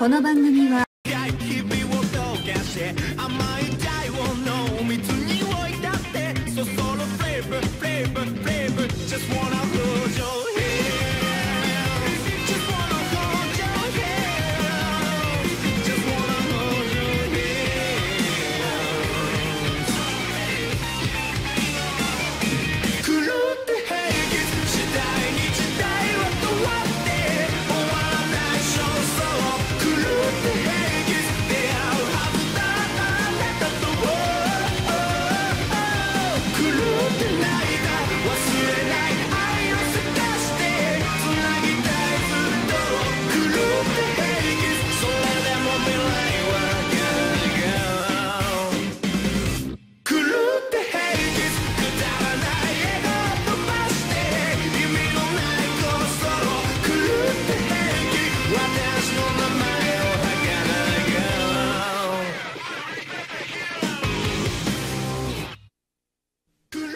この番組は甘いをのみつにおいだってそそろフレーブフレーブフレーブ Just wanna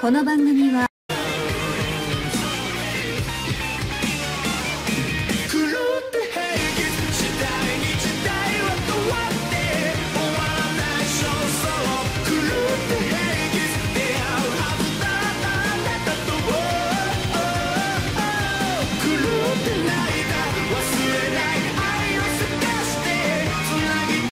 この番組は